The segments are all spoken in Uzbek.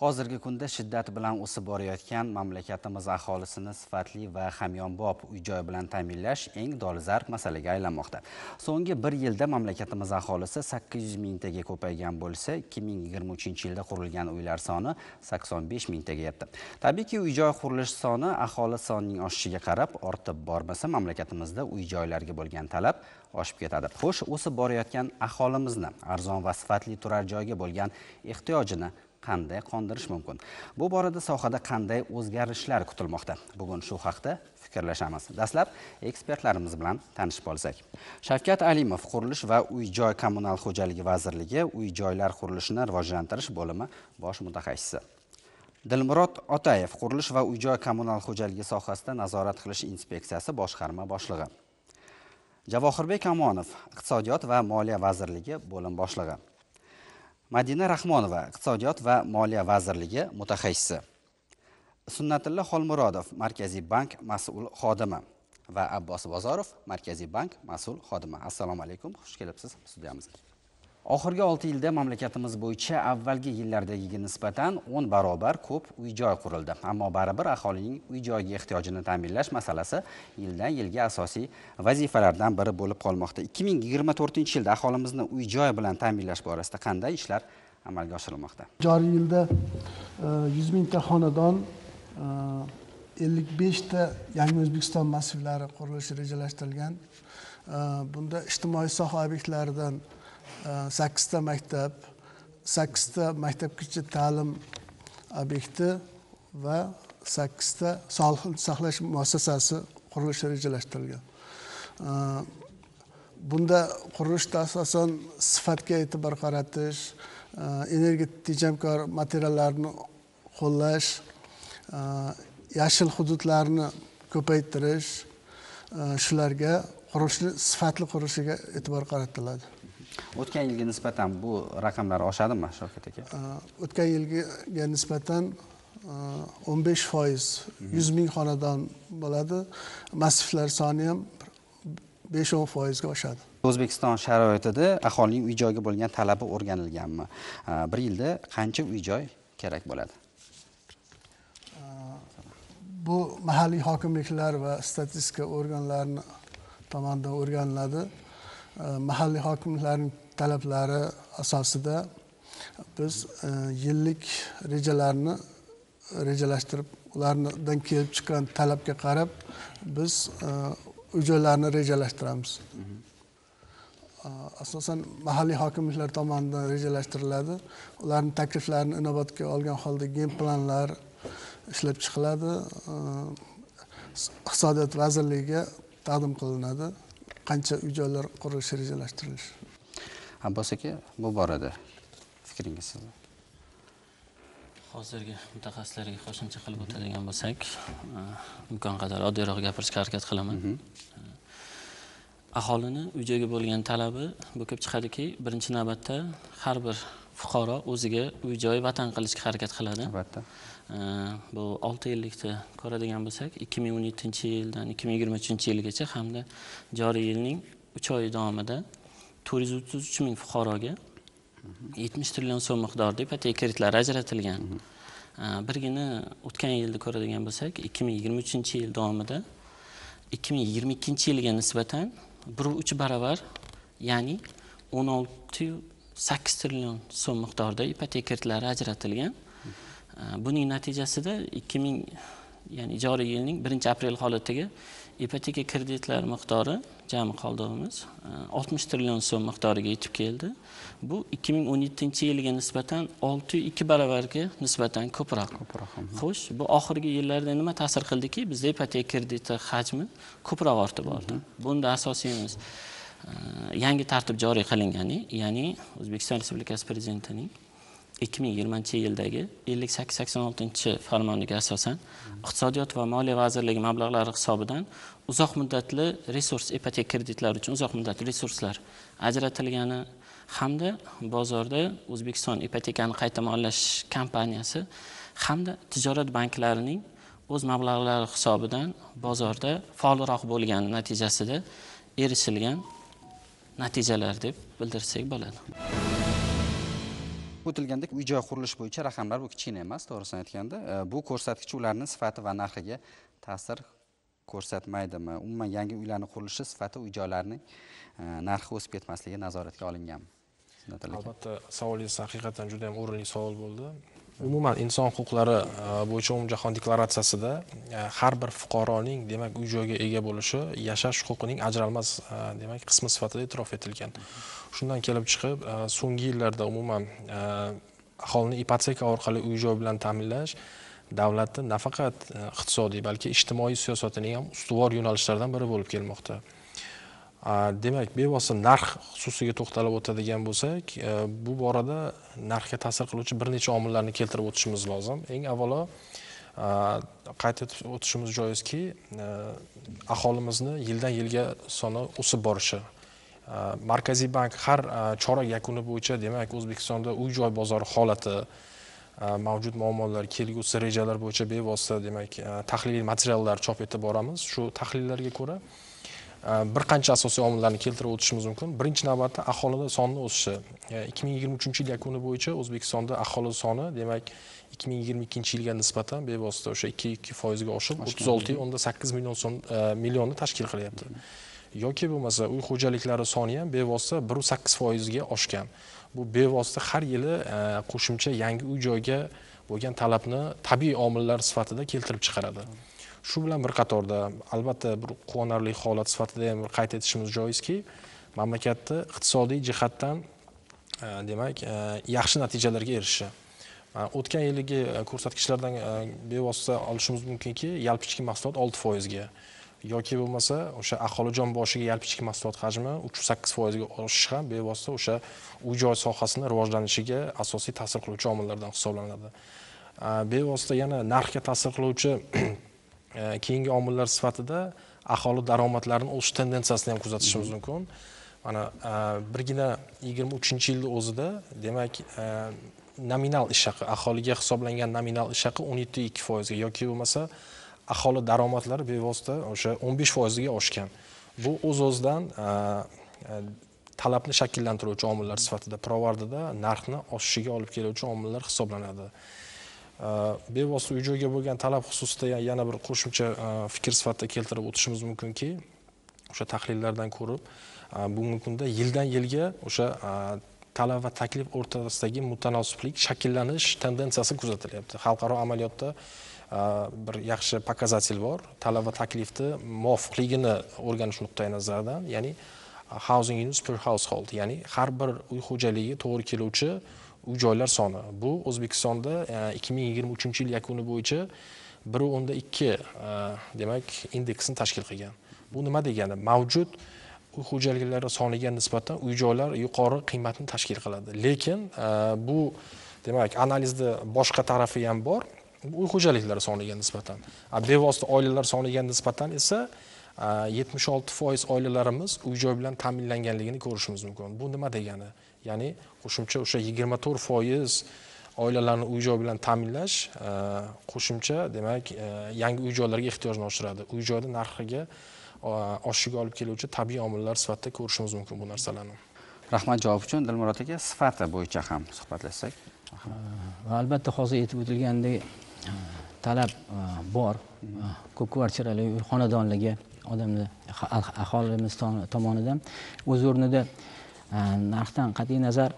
hozirgi kunda shiddat bilan o'sib borayotgan mamlakatimiz aholisini sifatli va hamyonbop uy joy bilan ta'minlash eng dolzarb masalaga aylanmoqda. So'nggi bir yilda mamlakatimiz aholisi sakkiz yuz mingtaga ko'paygan bo'lsa ikki ming yigirma uchinchi yilda qurilgan uylar soni sakson besh mingtaga yetdi. Tabiiyki uy joy qurilishi soni aholi sonining oshishiga qarab ortib bormasa mamlakatimizda uy joylarga bo'lgan talab oshib ketadi. Xo'sh o'sib borayotgan aholimizni arzon va sifatli turar joyga bo'lgan ehtiyojini qanday qondirish mumkin? Bu borada sohada qanday o'zgarishlar kutilmoqda? Bugun shu haqda fikrlashamiz. Dastlab ekspertlarimiz bilan tanishib olsak. Shavkat alimov qurilish va uy joy kommunal xo'jaligi vazirligi uy joylar qurilishini rivojlantirish bo'limi bosh mutaxassisi. Dilmurod otayev qurilish va uy joy kommunal xo'jaligi sohasida nazorat qilish inspeksiyasi boshqarma boshlig'i. Javohirbek amonov iqtisodiyot va moliya vazirligi bo'lim boshlig'i. madina rahmonova iqtisodiyot va moliya vazirligi mutaxassisi. Sunnatulla xolmurodov markaziy bank mas'ul xodimi va abbos bozorov markaziy bank mas'ul xodimi. Assalomu alaykum xush kelibsiz studiyamizga. oxirgi 6 yilda mamlakatimiz bo'yicha avvalgi yillardagiga nisbatan 10 barobar ko'p uy joy qurildi. Ammo baribir aholining uy joyiga ehtiyojini ta'minlash masalasi yildan yilga asosiy vazifalardan biri bo'lib qolmoqda. 2024 yilda aholimizni uy joy bilan ta'minlash borasida qanday ishlar amalga oshirilmoqda? Joriy yilda e, 100 mingta xonadon e, 55 ta yangi o'zbekiston massivlari qurilishi rejalashtirilgan. E, bunda ijtimoiy soha obyektlaridan Uh, sakkizta maktab sakkizta maktabgacha ta'lim obyekti va sakkizta sog'liqni saqlash muassasasi qurilishi rejalashtirilgan. Uh, bunda qurilishda asosan sifatga e'tibor qaratish uh, energiya tejamkor materiallarni qo'llash yashil hududlarni ko'paytirish shularga qurilishni sifatli qurilishiga e'tibor qaratiladi. o'tgan yilga nisbatan bu raqamlar oshadimi shavkat aka? O'tgan yilga nisbatan o'n besh foiz mhm. yuz ming xonadon bo'ladi. Massivlar soni ham besh o'n foizga oshadi. O'zbekiston sharoitida aholining uy joyga bo'lgan talabi o'rganilganmi? Bir yilda qancha uy joy kerak bo'ladi? Bu mahalliy hokimliklar va statistika organlari tomonidan o'rganiladi. mahalliy hokimlarning talablari asosida biz e, yillik rejalarni rejalashtirib ulardan kelib chiqqan talabga qarab biz e, uy joylarni rejalashtiramiz. Mhmm. Asosan mahalliy hokimliklar tomonidan rejalashtiriladi. Ularni takliflarini inobatga olgan holda gen planlar ishlab chiqiladi. Iqtisodiyot vazirligiga taqdim qilinadi. qancha uy joylar qurilishi rejalashtirilishi abbos aka bu borada fikringiz hozirgi mutaxassislarga qo'shimcha qilib o'tadigan bo'lsak e, imkon qadar oddiyroq gapirishga harakat qilaman. Mhm. E, aholini uy joyga bo'lgan talabi bu kelib chiqadiki birinchi navbatda har bir fuqaro o'ziga uy joy vatan qilishga harakat qiladi. Albatta. bu olti yillikda ko'radigan bo'lsak ikki ming o'n yettinchi yildan ikki ming yigirma uchinchi yilgacha hamda joriy yilning uch oyi davomida to'rt yuz o'ttiz uch ming fuqaroga yetmish trillion so'm miqdorida ipoteka kreditlari ajratilgan. Birgina o'tgan yilni ko'radigan bo'lsak ikki ming yigirma uchinchi yil davomida ikki ming yigirma ikkinchi yilga nisbatan bir uch baravar ya'ni o'n oltiyu sakkiz trillion so'm miqdorida ipoteka kreditlari ajratilgan. Э, buning natijasida ikki ming ya'ni joriy yilning birinchi aprel holatiga ipoteka kreditlari miqdori jami qoldig'imiz э, oltmish trillion so'm miqdoriga yetib keldi. Bu ikki ming o'n yettinchi yilga nisbatan olti ikki barobarga nisbatan ko'proq. Ko'proq xo'sh bu oxirgi yillarda nima ta'sir qildiki? Bizda ipoteka krediti hajmi ko'proq ortib bordi. Mhm. Bunda asosiyimiz э, yangi tartib joriy qilingani ya'ni o'zbekiston respublikasi prezidentining ikki ming yigirmanchi yildagi ellik sakkiz sakson oltinchi farmoniga asosan iqtisodiyot va moliya vazirligi mablag'lari hisobidan uzoq muddatli resurs ipoteka kreditlari uchun uzoq muddatli resurslar ajratilgani hamda bozorda o'zbekiston ipotekani qayta moliyalash kompaniyasi hamda tijorat banklarining o'z mablag'lari hisobidan bozorda faolroq bo'lgani natijasida erishilgan natijalar deb bildirsak bo'ladi. O'tilgandek uy joy qurilishi bo'yicha raqamlar bu kichkina emas to'g'risini aytganda. E, bu ko'rsatkich ularni sifati va narxiga ta'sir ko'rsatmaydimi? Umuman yangi uylarni qurilishi sifati uy joylarning e, narxi o'sib ketmasligi nazoratga olinganmi albatta savolingiz haqiqatdan juda yam o'rinli savol bo'ldi. Umuman inson huquqlari e, bo'yicha umumjahon deklaratsiyasida e, har bir fuqaroning demak uy joyga ega bo'lishi yashash huquqining ajralmas e, demak qismi sifatida e'tirof etilgan. Shundan kelib chiqib so'nggi yillarda umuman aholini ipoteka orqali uy joy bilan ta'minlash davlatni nafaqat iqtisodiy balki ijtimoiy siyosatining ham ustuvor yo'nalishlaridan biri bo'lib kelmoqda. Demak bevosita narx xususiga to'xtalib o'tadigan bo'lsak e, bu borada narxga ta'sir qiluvchi bir necha omillarni keltirib o'tishimiz lozim. Eng avvalo e, qayd etib o'tishimiz joizki e, aholimizni yildan yilga soni o'sib borishi. Markaziy bank har chorak yakuni bo'yicha demak o'zbekistonda uy joy bozori holati mavjud muammolar kelgusi rejalar bo'yicha bevosita demak tahliliy materiallar chop etib boramiz. Shu tahlillarga ko'ra bir qancha asosiy omillarni keltirib o'tishimiz mumkin. Birinchi navbatda aholida sonni o'sishi. Ikki ming yigirma uchinchi yil yakuni bo'yicha o'zbekistonda aholi soni demak ikki ming yigirma ikkinchi yilga nisbatan bevosita o'sha ikki ikki foizga oshib o'ttiz olti o'nda sakkiz million so'm millionni tashkil qilyapti. Yoki bo'lmasa uy xo'jaliklari soni ham bevosita biru sakkiz foizga oshgan. Bu bevosita har yili qo'shimcha yangi uy joyga bo'lgan talabni tabiiy omillar sifatida keltirib chiqaradi shu bilan bir qatorda albatta bir quvonarli holat sifatida ham qayd etishimiz joizki mamlakatda iqtisodiy jihatdan e, demak e, yaxshi natijalarga erishishi e, o'tgan yilgi ko'rsatkichlardan bevosita olishimiz mumkinki yalpi ichki mahsulot olti foizga. Yoki bo'lmasa o'sha aholi jon boshiga yalpi ichki mahsulot hajmi uch sakkiz foizga oshishi ham bevosita o'sha uy joy sohasini rivojlanishiga asosiy ta'sir qiluvchi omillardan hisoblanadi. Bevosita yana narxga ta'sir qiluvchi keyingi omillar sifatida aholi daromadlarini o'sish tendensiyasini ham kuzatishimiz mhm. mumkin. Mana e, birgina yigirma uchinchi yilni o'zida demak e, nominal ish haqi aholiga hisoblangan nominal ish haqi o'n yetti ikki foizga yoki bo'lmasa aholi daromadlari bevosita o'sha o'n besh foizga oshgan. Bu o'z o'zidan e, talabni shakllantiruvchi omillar sifatida pirovardida narxni oshishiga olib keluvchi omillar hisoblanadi bevosita uy joyga bo'lgan talab xususida yana bir qo'shimcha э, fikr sifatida keltirib o'tishimiz mumkinki o'sha tahlillardan ko'rib э, bugungi kunda yildan yilga o'sha э, talab va taklif o'rtasidagi mutanosiblik shakllanish tendensiyasi kuzatilyapti. Xalqaro amaliyotda bir yaxshi показатель bor. Talab va taklifni muvofiqligini o'rganish nuqtai nazaridan ya'ni housing units per household ya'ni har bir uy xo'jaligi to'g'ri keluvchi uy joylar soni. Bu o'zbekistonda e, ikki ming yigirma uchinchi yil yakuni bo'yicha bir o'nda ikki e, demak indeksni tashkil qilgan. Bu nima degani? Mavjud uy xo'jaliklari soniga nisbatan uy joylar yuqori qiymatni tashkil qiladi. Lekin e, bu demak analizni boshqa tarafi ham bor. Uy xo'jaliklari soniga nisbatan. Bevosita oilalar soniga nisbatan esa yetmish olti foiz oilalarimiz uy joy bilan ta'minlanganligini ko'rishimiz mumkin. Bu nima degani? Ya'ni qo'shimcha o'sha yigirma to'rt foiz oilalarni uy joy bilan ta'minlash e, qo'shimcha demak e, yangi uy joylarga ehtiyojni oshiradi. Uy joyni narxiga oshishiga olib keluvchi tabiiy omillar sifatida ko'rishimiz mumkin bu narsalarni. Rahmat javob uchun. Dilmurod aka sifati bo'yicha ham suhbatlashsak. Va albatta hozir aytib o'tilgandek talab bor. Ko'p kvartirali uy xonadonligi odamlar aholimiz tomonidan. O'z o'rnida Э, narxdan qat'iy nazar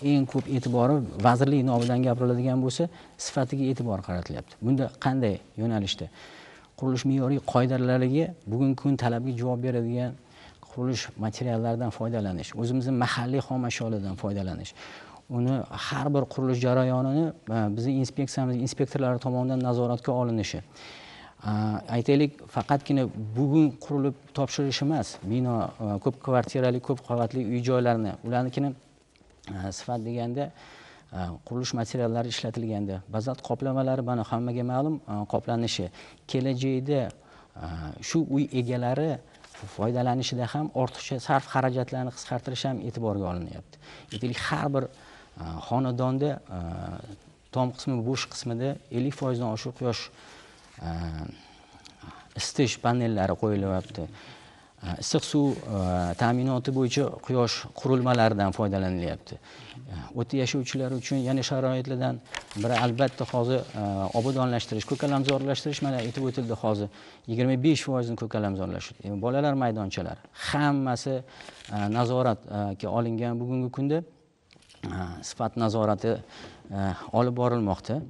eng ko'p e'tibori vazirlik nomidan gapiriladigan bo'lsa sifatiga e'tibor qaratilyapti bunda qanday yo'nalishda? Qurilish me'yoriy qoidalariga bugungi kun talabiga javob beradigan qurilish materiallaridan foydalanish o'zimizni mahalliy xomashyolardan foydalanish uni har bir qurilish jarayonini e, bizni inspeksiyamiz inspektorlari tomonidan nazoratga olinishi aytaylik faqatgina bugun qurilib topshirish emas. Bino e, ko'p kvartirali ko'p qavatli uy joylarni ularnikini e, sifat deganda e, qurilish materiallari ishlatilganda bazalt qoplamalari mana hammaga ma'lum qoplanishi. Kelajakda shu uy egalari foydalanishida ham ortiqcha sarf xarajatlarni qisqartirish ham e'tiborga olinyapti. Aytaylik har bir xonadonda tom qismi bo'sh qismida ellik foizdan oshiq quyosh Э, isitish panellari qo'yilyapti. Э, issiq suv э, ta'minoti bo'yicha quyosh qurilmalaridan foydalanilyapti. O'tda yashovchilar uchun yana sharoitlardan biri albatta hozir obodonlashtirish ko'kalamzorlashtirish mana aytib o'tildi. Hozir yigirma besh foizini ko'kalamzorlash e, bolalar maydonchalari hammasi e, nazoratga olingan bugungi kunda e, sifat nazorati olib borilmoqda.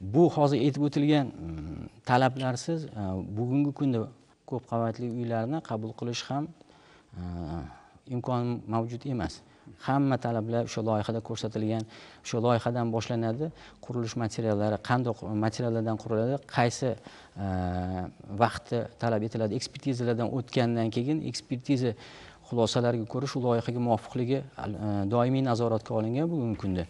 Bu hozir aytib o'tilgan mm, talablarsiz e, bugungi kunda ko'p qavatli uylarni qabul qilish ham e, imkon mavjud emas. Hamma talablar o'sha loyihada ko'rsatilgan o'sha loyihadan boshlanadi. Qurilish materiallari qanday materiallardan quriladi qaysi e, vaqtda talab etiladi ekspertizalardan o'tgandan keyin ekspertiza xulosalariga ko'ra shu loyihaga muvofiqligi doimiy nazoratga olingan bugungi kunda.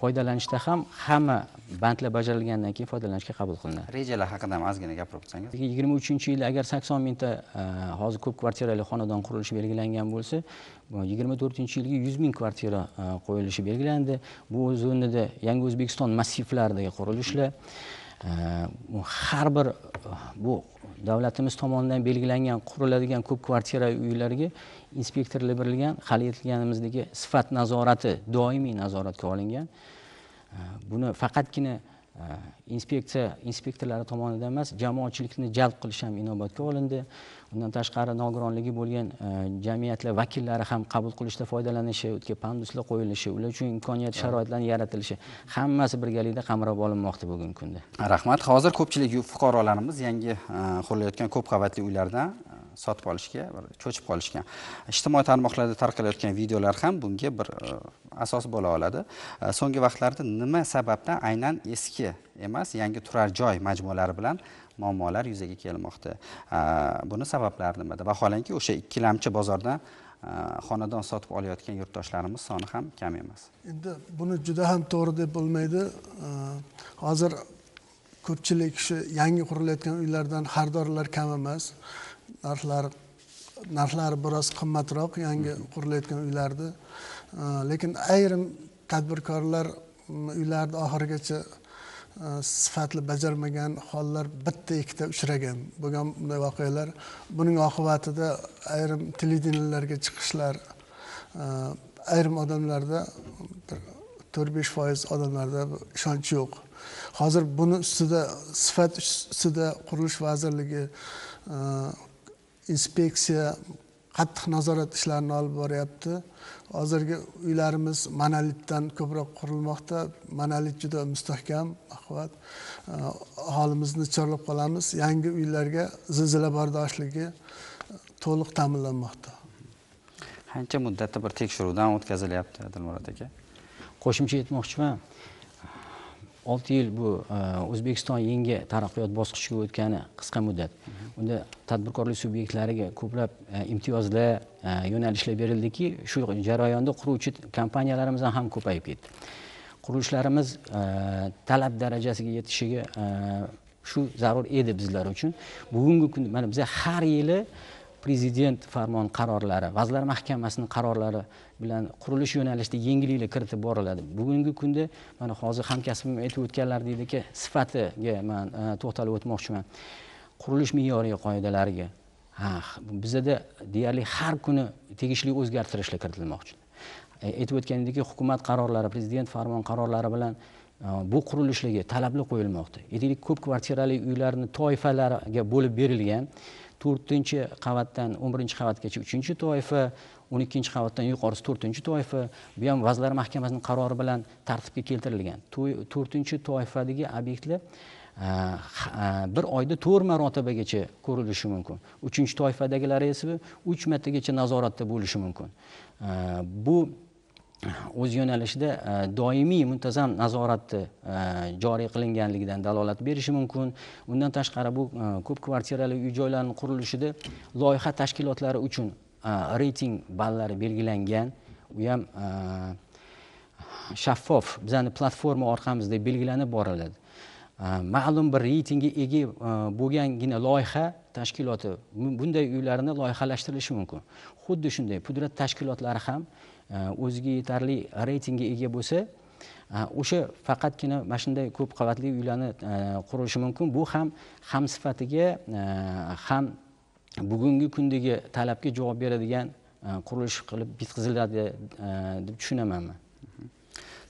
Foydalanishda ham hamma bandlar bajarilgandan keyin foydalanishga qabul qilinadi. Rejalar haqida ham ozgina gapirib o'tsangiz yigirma uchinchi yilda agar sakson mingta hozir ko'p kvartirali xonadon qurilishi belgilangan bo'lsa yigirma to'rtinchi yilga yuz ming kvartira qo'yilishi belgilandi. Bu o'z o'rnida yangi o'zbekiston massivlaridagi qurilishlar Э, har bir э, bu davlatimiz tomonidan belgilangan quriladigan ko'p kvartira uylarga inspektorlar berilgan hali aytilganimizdagi sifat nazorati doimiy nazoratga olingan. Э, buni faqatgina Э, inspeksiya inspektorlari tomonidan emas jamoatchilikni jalb qilish ham inobatga olindi. Undan tashqari nogironligi bo'lgan e, jamiyatlar vakillari ham qabul qilishda foydalanishi o'tga panduslar qo'yilishi ular uchun imkoniyat sharoitlarni yaratilishi hammasi birgalikda qamrab olinmoqda bugungi kunda. Rahmat. Hozir ko'pchilik fuqarolarimiz yangi e, qurilayotgan ko'p qavatli uylardan sotib olishga bir cho'chib qolishgan ijtimoiy tarmoqlarda tarqalayotgan videolar ham bunga bir e, asos bo'la oladi. E, so'nggi vaqtlarda nima sababdan aynan eski emas yangi turar joy majmualari bilan muammolar yuzaga kelmoqda? E, buni sabablari nimada? Vaholanki o'sha ikkilamchi bozordan xonadon sotib olayotgan yurtdoshlarimiz soni ham kam emas. Endi buni juda ham to'g'ri deb bo'lmaydi. Hozir ko'pchilik shu yangi qurilayotgan uylardan xaridorlar kam emas. Narxlari narxlari biroz qimmatroq yangi qurilayotgan uylarni lekin ayrim tadbirkorlar uylarni oxirigacha sifatli bajarmagan hollar bitta ikkita uchragan. Bo'lgan bunday voqealar buning oqibatida ayrim televideniyalarga chiqishlar ayrim odamlarda to'rt besh foiz odamlarda ishonch yo'q. Hozir buni ustida sifat ustida qurilish vazirligi inspeksiya qattiq nazorat ishlarini olib boryapti. Hozirgi uylarimiz monolitdan ko'proq qurilmoqda. Monolit juda mustahkam baquvvat aholimizni chorlab qolamiz. Yangi uylarga zilzila bardoshligi to'liq ta'minlanmoqda. Qancha muddatda bir tekshiruvdan o'tkazilyapti dilmurod aka? Qo'shimcha aytmoqchiman olti yil bu e, o'zbekiston yangi taraqqiyot bosqichiga o'tgani qisqa muddat. Unda tadbirkorlik subyektlariga ko'plab e, imtiyozlar e, yo'nalishlar berildiki shu jarayonda quruvchi kompaniyalarimiz ham ko'payib ketdi. Qurilishlarimiz talab darajasiga yetishiga shu zarur edi bizlar uchun. Bugungi kunda mana biza har yili prezident farmon qarorlari vazirlar mahkamasini qarorlari bilan qurilish yo'nalishida yengilliklar kiritib boriladi. Bugungi kunda mana hozir hamkasbim aytib o'tganlaridek sifatiga man e, to'xtalib o'tmoqchiman. Qurilish me'yoriy qoidalariga. Ha bizada deyarli har kuni tegishli o'zgartirishlar kiritilmoqchi. Aytib o'tganidek hukumat qarorlari prezident farmon qarorlari bilan e, bu qurilishlarga talablar qo'yilmoqda. Aytaylik ko'p kvartirali uylarni toifalariga bo'lib berilgan to'rtinchi qavatdan o'n birinchi qavatgacha uchinchi toifa o'n ikkinchi qavatdan yuqorisi to'rtinchi toifa bu ham vazirlar mahkamasining qarori bilan tartibga keltirilgan. To'rtinchi toifadagi obyektlar bir oyda to'rt marotabagacha ko'rilishi mumkin. Uchinchi toifadagilari esa uch martagacha nazoratda bo'lishi mumkin. Bu o'z yo'nalishida e, doimiy muntazam nazoratni e, joriy qilinganligidan dalolat berishi mumkin. Undan tashqari bu e, ko'p kvartirali uy joylarni qurilishida loyiha tashkilotlari uchun reyting ballari belgilangan. U ham shaffof bizani platforma orqamizda belgilanib boriladi. Ma'lum bir reytingga ega bo'lgangina loyiha tashkiloti bunday uylarni loyihalashtirilishi mumkin. Xuddi shunday pudrat tashkilotlari ham Э, o'ziga yetarli reytingga ega bo'lsa э, o'sha faqatgina mana shunday ko'p qavatli uylarni э, qurishi mumkin. Bu ham ham sifatiga ham bugungi kundagi talabga javob beradigan e, qurilish qilib bitkaziladi e, deb tushunaman man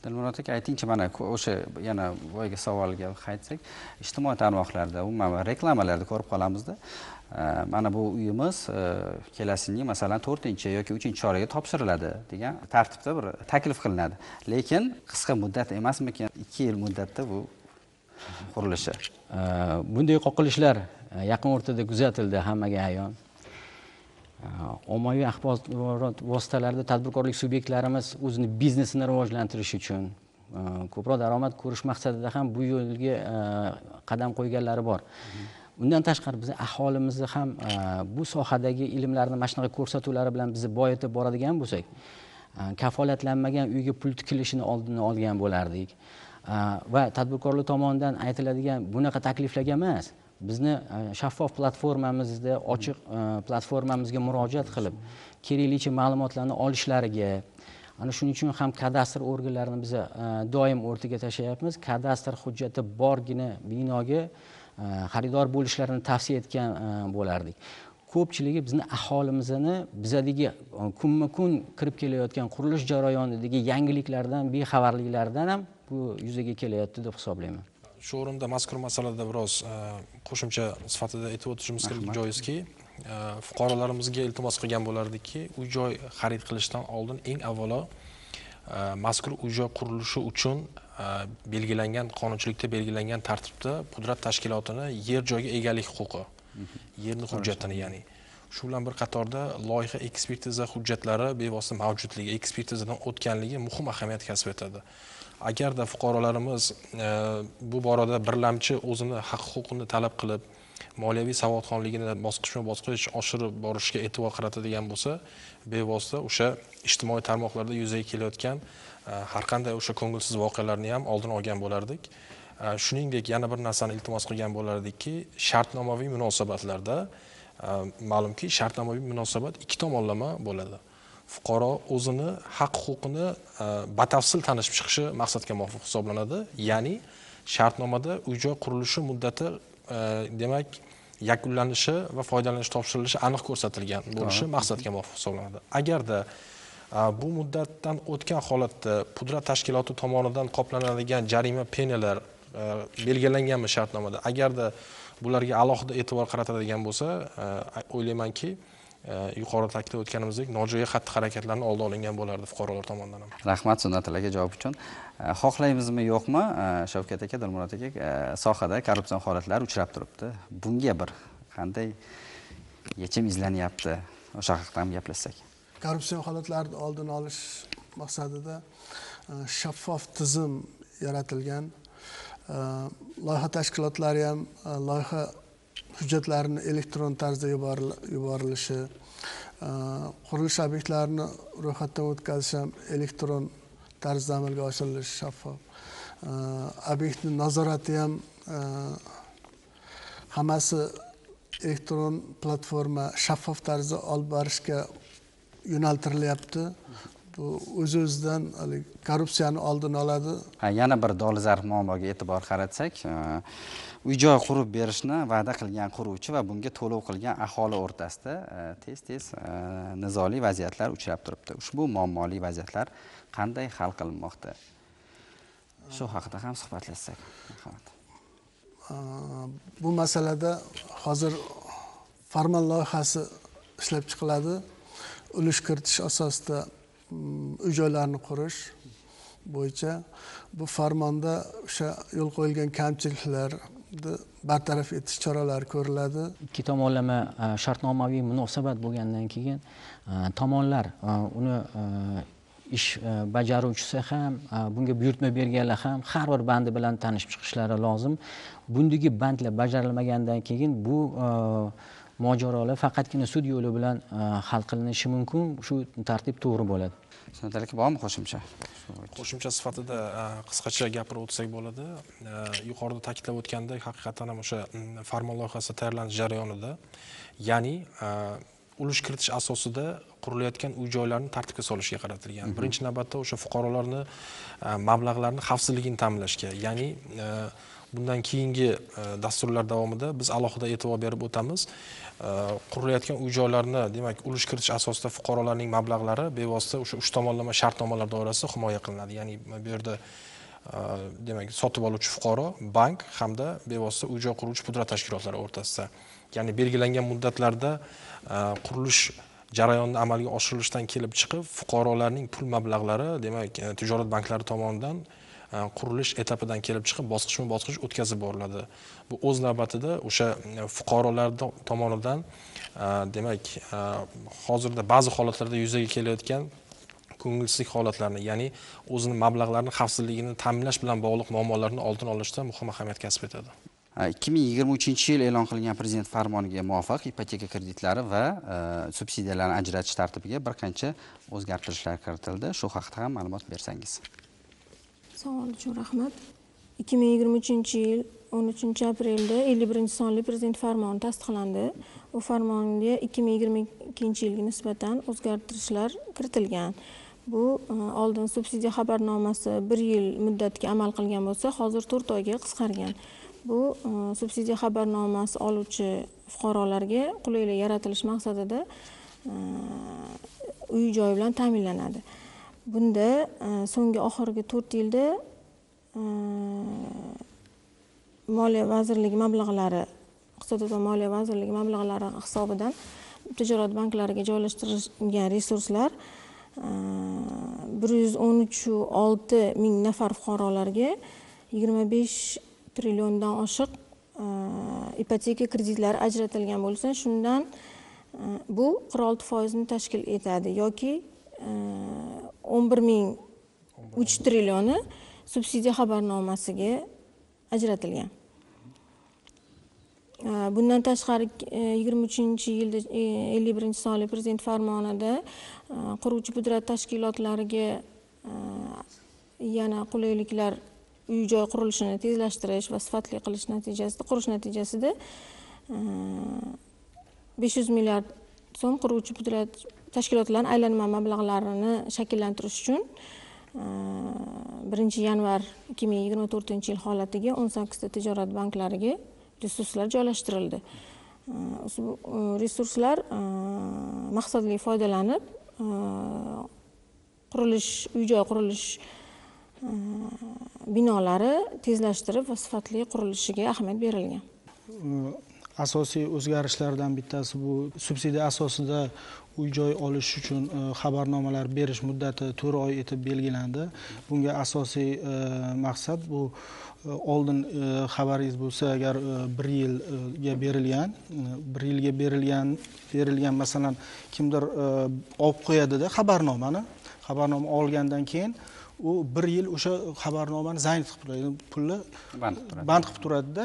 dilmurod aka aytingchi mana o'sha yana boyagi savolga qaytsak ijtimoiy tarmoqlarda umuman reklamalarda ko'rib qolamizda. Mana bu uyimiz kelasi yilning masalan to'rtinchi yoki uchinchi choragida topshiriladi degan tartibda bir taklif qilinadi. Lekin qisqa muddat emasmikan ikki yil muddatda bu qurilishi? Bunday qoqilishlar yaqin o'rtada kuzatildi hammaga ayon. Ommaviy axborot vositalarida tadbirkorlik subyektlarimiz o'zini biznesini rivojlantirish uchun ko'proq daromad ko'rish maqsadida ham bu yo'lga qadam qo'yganlari bor undan tashqari biz aholimizni ham e, bu sohadagi ilmlarni mana shunaqa ko'rsatuvlari bilan bizni boyitib boradigan bo'lsak e, kafolatlanmagan uyga pul tikilishini oldini olgan bo'lardik. E, va tadbirkorlar tomonidan aytiladigan bunaqa takliflarga emas bizni shaffof platformamizda ochiq platformamizga murojaat qilib keraklicha ma'lumotlarni olishlariga ana shuning uchun ham kadastr organlarini biz doim o'rtaga tashlayapmiz. Kadastr hujjati borgina binoga xaridor bo'lishlarini tavsiya etgan bo'lardik. Ko'pchiligi bizni aholimizni bizadagi kunma kun kirib kelayotgan qurilish jarayonidagi yangiliklardan bexabarliklaridan ham bu yuzaga kelyapti deb hisoblayman. Shu o'rinda mazkur masalada biroz e, qo'shimcha sifatida aytib o'tishimiz joizki e, fuqarolarimizga iltimos qilgan bo'lardikki uy joy xarid qilishdan oldin eng avvalo e, mazkur uy joy qurilishi uchun belgilangan qonunchilikda belgilangan tartibda pudrat tashkilotini yer joyga egalik huquqi. Yerni hujjatini ya'ni. Shu bilan bir qatorda loyiha ekspertiza hujjatlari bevosita mavjudligi ekspertizadan o'tganligi muhim ahamiyat kasb etadi. Agarda fuqarolarimiz e, bu borada birlamchi o'zini haq huquqini talab qilib moliyaviy savodxonligini bosqichma bosqich oshirib borishga e'tibor qaratadigan bo'lsa bevosita o'sha ijtimoiy tarmoqlarda yuzaga kelayotgan har qanday o'sha ko'ngilsiz voqealarni ham oldini olgan bo'lardik. Shuningdek yana bir narsani iltimos qilgan bo'lardikki shartnomaviy munosabatlarda ma'lumki shartnomaviy munosabat ikki tomonlama bo'ladi. Fuqaro o'zini haq huquqini batafsil tanishib chiqishi maqsadga muvofiq hisoblanadi. Ya'ni shartnomada uy joy qurilishi muddati demak yakunlanishi va foydalanishga topshirilishi aniq ko'rsatilgan bo'lishi maqsadga muvofiq hisoblanadi. Agarda bu muddatdan o'tgan holatda pudrat tashkiloti tomonidan qoplanadigan jarima penalar belgilanganmi shartnomada agarda bularga alohida e'tibor qaratadigan bo'lsa э, o'ylaymanki э, yuqorida ta'kidlab o'tganimizdek nojo'ya xatti harakatlarni oldi olingan bo'lardi fuqarolar tomonidan ham. Rahmat sunnat akaga javob uchun. Э, xohlaymizmi yo'qmi? Shavkat aka dilmurod aka sohada korrupsion holatlar uchrab turibdi. Bunga bir qanday yechim izlanyapti? O'sha haqida ham gaplashsak korrupsion holatlarni oldini olish maqsadida e, shaffof tizim yaratilgan. E, loyiha tashkilotlari ham e, loyiha hujjatlarini elektron tarzda yuborilishi qurilish obyektlarini ro'yxatdan o'tkazish ham elektron tarzda amalga oshirilishi shaffof. Obyektni nazorati ham hammasi elektron platforma shaffof tarzda olib borishga yo'naltirilyapti. Bu o'z o'zidan haligi korrupsiyani oldini oladi. Yana bir dolzarb muammoga e'tibor qaratsak uy joy qurib berishni va'da qilgan quruvchi va bunga to'lov qilgan aholi o'rtasida e, tez tez e, nizoli vaziyatlar uchrab turibdi. Ushbu muammoli vaziyatlar qanday hal qilinmoqda? Shu haqida ham suhbatlashsak e, bu masalada hozir farmon loyihasi ishlab chiqiladi ulush kiritish asosida mm, uy joylarni qurish bo'yicha bu farmonda o'sha yo'l qo'yilgan kamchiliklarni bartaraf etish choralari ko'riladi. Ikki tomonlama e, shartnomaviy munosabat bo'lgandan keyin e, tomonlar e, uni ish bajaruvchisi ham bunga buyurtma berganlar ham har bir bandi bilan tanishib chiqishlari lozim. Bundagi bandlar bajarilmagandan keyin bu mojarolar faqatgina sud yo'li bilan hal qilinishi mumkin. Shu tartib to'g'ri bo'ladi. Aka bormi qo'shimcha? Qo'shimcha sifatida qisqacha gapirib o'tsak bo'ladi. Yuqorida ta'kidlab o'tgandek haqiqatdan ham o'sha farmon loyihasi tayyorlanish jarayonida. Ya'ni ulush kiritish asosida qurilayotgan uy joylarni tartibga solishga qaratilgan. Mhm. birinchi navbatda o'sha fuqarolarni mablag'larni xavfsizligini ta'minlashga ya'ni bundan keyingi e, dasturlar davomida biz alohida e'tibor berib o'tamiz. E, qurilayotgan uy joylarni demak ulush kiritish asosida fuqarolarning mablag'lari bevosita o'sha uch tomonlama shartnomalar doirasida himoya qilinadi. Ya'ni bu yerda e, demak sotib oluvchi fuqaro bank hamda bevosita uy joy quruvchi pudrat tashkilotlari o'rtasida. Ya'ni belgilangan muddatlarda qurilish jarayonni amalga oshirilishidan kelib chiqib fuqarolarning pul mablag'lari demak tijorat banklari tomonidan E, qurilish etapidan kelib chiqib bosqichma bosqich o'tkazib boriladi. Bu o'z navbatida o'sha fuqarolar tomonidan e, demak e, hozirda ba'zi holatlarda yuzaga kelayotgan ko'ngilsizlik holatlarini ya'ni o'zini mablag'larini xavfsizligini ta'minlash bilan bog'liq muammolarni oldini olishda muhim ahamiyat kasb etadi. Ikki ming yigirma uchinchi yil e'lon qilingan prezident farmoniga muvofiq ipoteka kreditlari va subsidiyalarni ajratish tartibiga bir qancha o'zgartirishlar kiritildi. Shu haqida ham ma'lumot bersangiz. Savol uchun rahmat. ikki ming yigirma uchinchi yil o'n uchinchi aprelda ellik birinchi sonli prezident farmoni tasdiqlandi. U farmonga ikki ming yigirma ikkinchi yilga nisbatan o'zgartirishlar kiritilgan. Bu e, oldin subsidiya xabarnomasi bir yil muddatga amal qilgan bo'lsa hozir to'rt oyga qisqargan. Bu e, subsidiya xabarnomasi oluvchi fuqarolarga qulaylik yaratilish maqsadida e, uy joy bilan ta'minlanadi. Bunda e, so'nggi oxirgi to'rt yilda e, moliya vazirligi mablag'lari iqtisodiyot va moliya vazirligi mablag'lari hisobidan tijorat banklariga joylashtirilgan resurslar e, bir yuz o'n uch olti ming nafar fuqarolarga yigirma besh trilliondan oshiq ipoteka kreditlari ajratilgan bo'lsa shundan bu qirq olti foizni tashkil etadi yoki o'n bir ming uch trillioni subsidiya xabarnomasiga ajratilgan bundan tashqari e, yigirma uchinchi yilda e, ellik birinchi sonli prezident farmonida quruvchi pudrat tashkilotlariga yana qulayliklar uy joy qurilishini tezlashtirish va sifatli qilish natijasida qurish natijasida besh yuz milliard so'm quruvchi pudrat tashkilotlarni aylanma mablag'larini shakllantirish uchun e, birinchi yanvar ikki ming yigirma to'rtinchi yil holatiga o'n sakkizta tijorat banklariga resurslar joylashtirildi. E, ushbu e, resurslar maqsadli foydalanib qurilish uy joy qurilish binolari tezlashtirib va sifatli qurilishiga ahamiyat berilgan. Asosiy o'zgarishlardan bittasi bu subsidiya asosida uy joy olish uchun e, xabarnomalar berish muddati to'rt oy etib belgilandi. Bunga asosiy e, maqsad bu e, oldin xabaringiz bo'lsa agar bir yilga berilgan bir yilga berilgan berilgan masalan kimdir olib qo'yadida xabarnomani. Xabarnoma olgandan keyin u bir yil o'sha xabarnomani zayd qilib turadi. Pulni band qilib turadida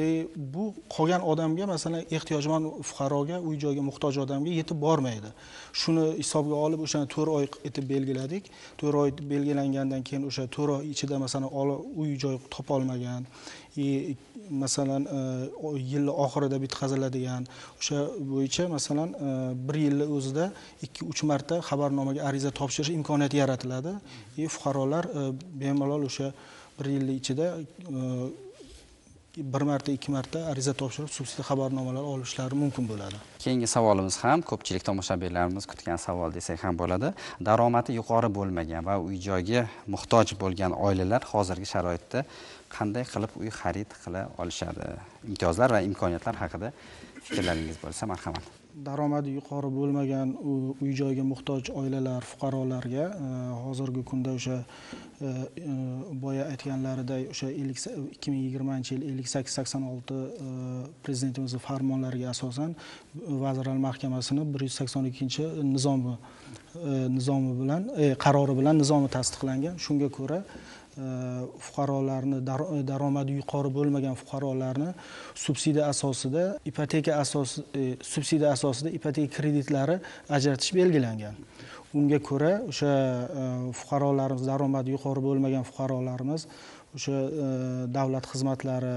e, bu qolgan odamga masalan ehtiyojmand fuqaroga uy joyga muhtoj odamga yetib bormaydi. Shuni hisobga olib o'shani to'rt oy etib belgiladik. To'rt oy belgilangandan keyin o'sha to'rt oy ichida masalan uy joy topolmagan masalan e, yilni oxirida bitqaziladigan o'sha bo'yicha masalan e, bir yilni o'zida ikki uch marta xabarnomaga ariza topshirish imkoniyati yaratiladi. И fuqarolar bemalol o'sha bir yilni ichida bir marta ikki marta ariza topshirib subsidiya xabarnomalar olishlari mumkin bo'ladi. Keyingi savolimiz ham ko'pchilik tomoshabinlarimiz kutgan savol desak ham bo'ladi. Daromadi yuqori bo'lmagan va uy joyga muhtoj bo'lgan oilalar hozirgi sharoitda qanday qilib uy xarid qila olishadi? Imtiyozlar va imkoniyatlar haqida fikrlaringiz bo'lsa marhamat. Daromadi yuqori bo'lmagan uy joyga muhtoj oilalar fuqarolarga e, hozirgi kunda o'sha e, e, boya aytganlariday o'sha ikki ming yigirmanchi yil ellik sakkiz sakson olti prezidentimizni farmonlariga asosan vazirlar mahkamasini bir yuz sakson ikkinchi nizomi nizomi bilan qarori bilan nizomi tasdiqlangan. Shunga ko'ra Э, fuqarolarni э, daromadi yuqori bo'lmagan fuqarolarni subsidiya asosida ipoteka asosi e, subsidiya asosida ipoteka kreditlari ajratish belgilangan. Unga ko'ra o'sha e, fuqarolarimiz daromadi yuqori bo'lmagan fuqarolarimiz o'sha e, davlat xizmatlari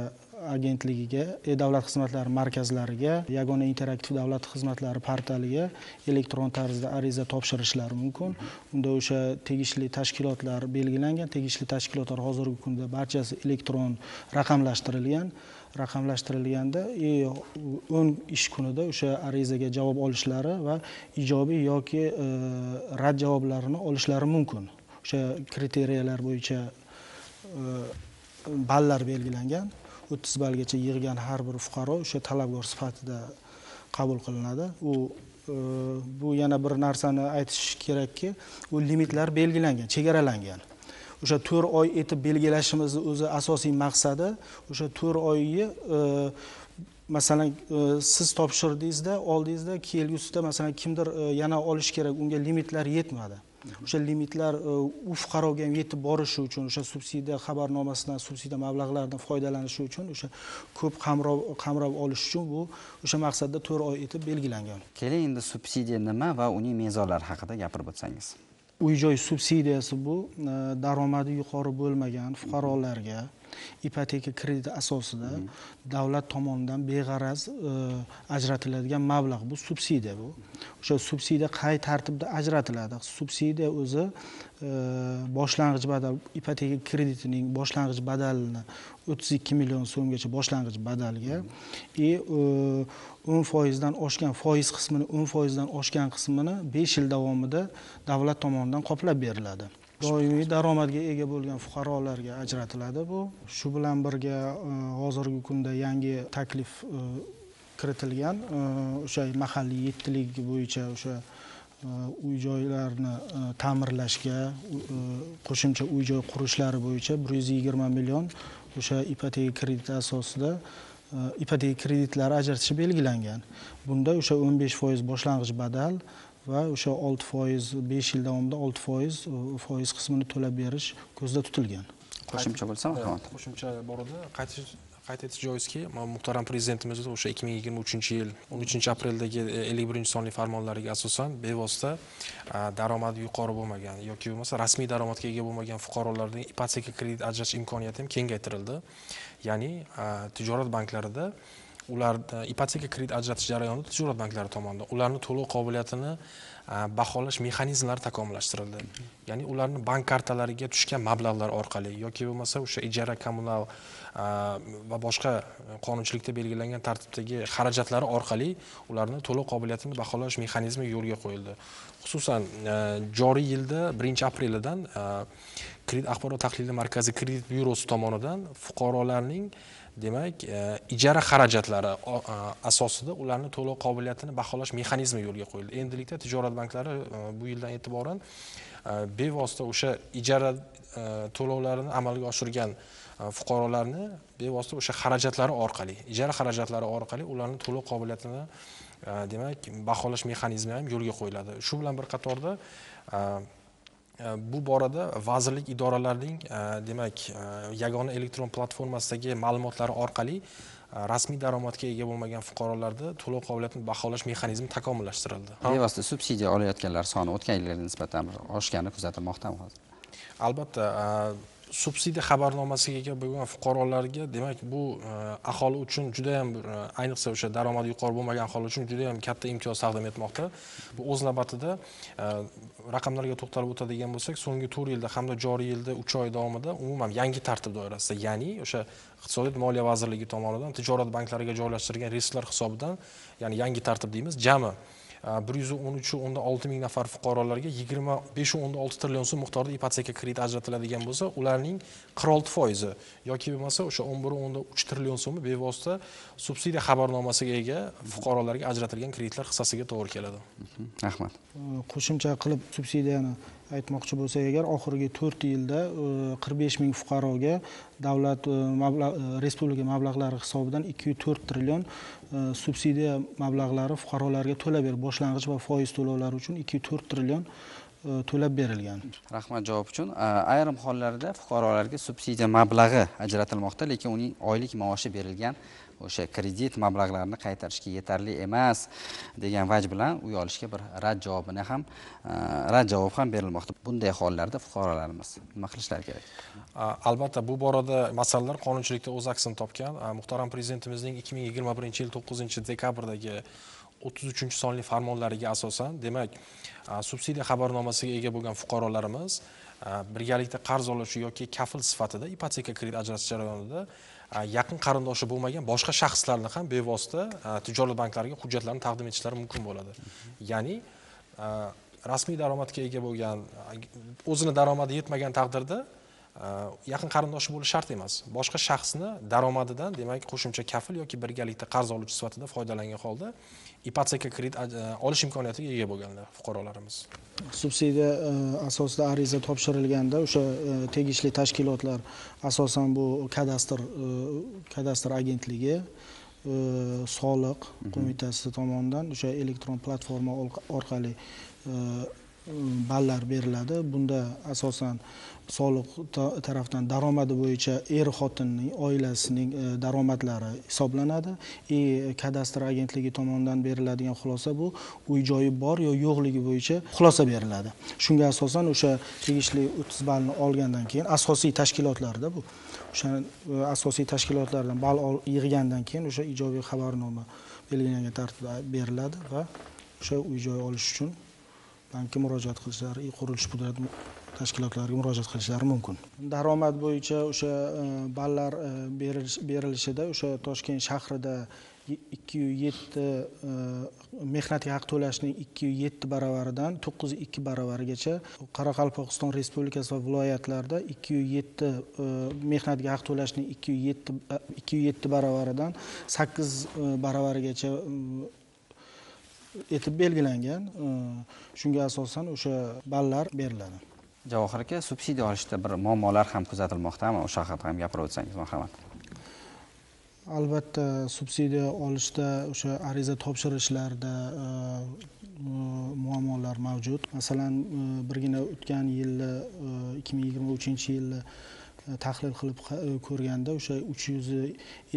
agentligiga e davlat xizmatlari markazlariga yagona interaktiv davlat xizmatlari portaliga elektron tarzda ariza topshirishlari mumkin. Unda o'sha tegishli tashkilotlar belgilangan. Tegishli tashkilotlar hozirgi kunda barchasi elektron raqamlashtirilgan. Raqamlashtirilganda e, o'n ish kunida o'sha arizaga javob olishlari va ijobiy yoki e, rad javoblarini olishlari mumkin. O'sha kriteriyalar bo'yicha e, ballar belgilangan. O'ttiz ballgacha yig'gan har bir fuqaro o'sha talabgor sifatida qabul qilinadi. U e, bu yana bir narsani aytish kerakki u limitlar belgilangan chegaralangan. O'sha to'rt oy etib belgilashimizni o'zi asosiy maqsadi o'sha to'rt oyni e, masalan e, siz topshirdingizda oldingizda kelgusida masalan kimdir yana olish kerak unga limitlar yetmadi. O'sha limitlar u fuqaroga ham yetib borishi uchun o'sha subsidiya xabarnomasidan subsidiya mablag'laridan foydalanishi uchun o'sha ko'p qamrab qamrab olish uchun bu o'sha maqsadda to'rt oy etib belgilangan. Keling endi subsidiya nima va uning mezonlari haqida gapirib o'tsangiz. Uy joy subsidiyasi bu e, daromadi yuqori bo'lmagan fuqarolarga ipoteka krediti asosida davlat tomonidan beg'araz e, ajratiladigan mablag' bu subsidiya bu. O'sha subsidiya qay tartibda ajratiladi? Subsidiya o'zi e, boshlang'ich badal ipoteka kreditining boshlang'ich badalini o'ttiz ikki million so'mgacha boshlang'ich badalga и e, o'n foizdan oshgan foiz qismini o'n foizdan oshgan qismini besh yil davomida davlat tomonidan qoplab beriladi. Doimiy daromadga ega bo'lgan fuqarolarga ajratiladi bu. Shu bilan birga e, hozirgi kunda yangi taklif e, kiritilgan. E, o'sha mahalliy yettilik bo'yicha o'sha uy joylarni ta'mirlashga qo'shimcha uy joy qurishlari bo'yicha bir yuz yigirma million o'sha ipoteka krediti asosida ipoteka kreditlari ajratishi belgilangan. Bunda o'sha o'n besh foiz boshlang'ich badal va o'sha olti foiz besh yil davomida olti foiz foiz qismini to'lab berish ko'zda tutilgan. Qo'shimcha bo'lsa marhamat qo'shimcha bor edi. Qayd etish joizki muhtaram prezidentimiz o'sha ikki ming yigirma uchinchi yil o'n uchinchi apreldagi ellik birinchi sonli farmonlariga asosan bevosita daromadi yuqori bo'lmagan yoki bo'lmasa rasmiy daromadga ega bo'lmagan fuqarolarning ipoteka kredit ajratish imkoniyati ham kengaytirildi. Ya'ni tijorat banklarida ular e, ipoteka kredit ajratish jarayonida tijorat banklari tomonidan ularni to'lov qobiliyatini e, baholash mexanizmlari takomillashtirildi. Ya'ni ularni bank kartalariga tushgan mablag'lar orqali yoki bo'lmasa o'sha ijara kommunal e, va boshqa qonunchilikda belgilangan tartibdagi xarajatlari orqali ularni to'lov qobiliyatini baholash mexanizmi yo'lga qo'yildi. Xususan joriy yilda birinchi aprelidan kredit axborot tahlili markazi kredit byurosi tomonidan fuqarolarning demak e, ijara xarajatlari e, asosida ularni to'lov qobiliyatini baholash mexanizmi yo'lga qo'yildi. Endilikda tijorat banklari e, bu yildan e'tiboran bevosita o'sha ijara to'lovlarini amalga oshirgan fuqarolarni bevosita o'sha xarajatlari orqali ijara xarajatlari orqali ularni to'lov qobiliyatini demak baholash mexanizmi ham yo'lga qo'yiladi. Shu bilan bir qatorda bu borada vazirlik idoralarining e, demak e, yagona elektron platformasidagi ma'lumotlari orqali rasmiy daromadga ega bo'lmagan fuqarolarda to'lov qobiliyatini baholash mexanizmi takomillashtirildi. Bevosita subsidiya olayotganlar soni o'tgan yillarga nisbatan oshgani kuzatilmoqdami hozir. Albatta subsidiya xabarnomasiga ega bo'lgan fuqarolarga demak bu e, aholi uchun juda yam e, ayniqsa o'sha daromadi yuqori bo'lmagan aholi uchun juda yam katta imtiyoz taqdim etmoqda. Bu o'z navbatida e, raqamlarga to'xtalib o'tadigan bo'lsak so'nggi to'rt yilda hamda joriy yilda uch oy davomida umuman yangi tartib doirasida ya'ni o'sha iqtisodiyot moliya vazirligi tomonidan tijorat banklariga joylashtirilgan resurslar hisobidan ya'ni yangi tartib deymiz jami bir yuz o'n uch o'nda olti ming nafar fuqarolarga yigirma besh o'nda olti trillion so'm miqdorida ipoteka krediti ajratiladigan bo'lsa ularning qirq olti foizi yoki bo'lmasa o'sha o'n bir o'nda uch trillion so'mi bevosita subsidiya xabarnomasiga ega fuqarolarga ajratilgan kreditlar hissasiga to'g'ri keladi. Rahmat. Qo'shimcha qilib subsidiyani aytmoqchi bo'lsak agar oxirgi to'rt yilda e, qirq besh ming fuqaroga davlat e, e, respublika mablag'lari hisobidan ikki yuz to'rt trillion e, subsidiya mablag'lari fuqarolarga to'lab berib boshlang'ich va foiz to'lovlari uchun ikki yuz to'rt trillion. To'lab berilgan. Rahmat javob uchun. Ayrim hollarda fuqarolarga subsidiya mablag'i ajratilmoqda lekin uning oylik maoshi berilgan o'sha kredit mablag'larini qaytarishga yetarli emas degan vaj bilan uy olishga bir rad javobini ham rad javob ham berilmoqda. Bunday hollarda fuqarolarimiz nima qilishlari kerak? Albatta bu borada masalalar qonunchilikda o'z aksini topgan. Muhtaram prezidentimizning ikki ming yigirma birinchi yil to'qqizinchi dekabrdagi o'ttiz uchinchi sonli farmonlariga asosan demak subsidiya xabarnomasiga ega bo'lgan fuqarolarimiz birgalikda qarz oluvchi yoki kafil sifatida ipoteka kredit ajratish jarayonida yaqin qarindoshi bo'lmagan boshqa shaxslarni ham bevosita tijorat banklariga hujjatlarni taqdim etishlari mumkin bo'ladi. Ya'ni rasmiy daromadga ega bo'lgan o'zini daromadi yetmagan taqdirda yaqin qarindoshi bo'lishi shart emas. Boshqa shaxsni daromadidan demak qo'shimcha kafil yoki birgalikda qarz oluvchi sifatida foydalangan holda ipoteka kredit olish imkoniyatiga ega bo'lganlar fuqarolarimiz. Subsidiya e, asosida ariza topshirilganda o'sha e, tegishli tashkilotlar asosan bu kadastr e, kadastr agentligi soliq qo'mitasi tomonidan o'sha elektron platforma orqali ballar beriladi. Bunda asosan soliq tarafdan daromadi bo'yicha er xotinning oilasining e, daromadlari hisoblanadi. И kadastr agentligi tomonidan beriladigan xulosa bu. Uy joyi bor yo yo'qligi bo'yicha xulosa beriladi. Shunga asosan o'sha tegishli o'ttiz ballni olgandan keyin asosiy tashkilotlarda bu o'sha e, asosiy tashkilotlardan ball yig'gandan keyin o'sha ijobiy xabarnoma belgilangan tartibda beriladi va o'sha uy joy olish uchun bankka murojaat qilishlari qurilish pudrat tashkilotlariga murojaat qilishlari mumkin. Daromad bo'yicha o'sha e, ballar e, berilishida o'sha toshkent shahrida ikki yu yetti e, mehnatga haq to'lashning ikki yu yetti baravaridan to'qqiz yuz ikki baravarigacha qoraqalpog'iston respublikasi va viloyatlarda ikki yu yetti mehnatga haq to'lashning ikki yu yetti ikki yu yetti baravaridan sakkiz baravarigacha etib belgilangan shunga asosan o'sha ballar beriladi. Javohir aka subsidiya olishda bir muammolar ham kuzatilmoqdami? O'sha haqida ham gapirib o'tsangiz marhamat. Albatta subsidiya olishda o'sha ariza topshirishlarda muammolar mavjud. Masalan birgina o'tgan yilni ikki ming yigirma uchinchi yilni tahlil qilib ko'rganda o'sha uch yuz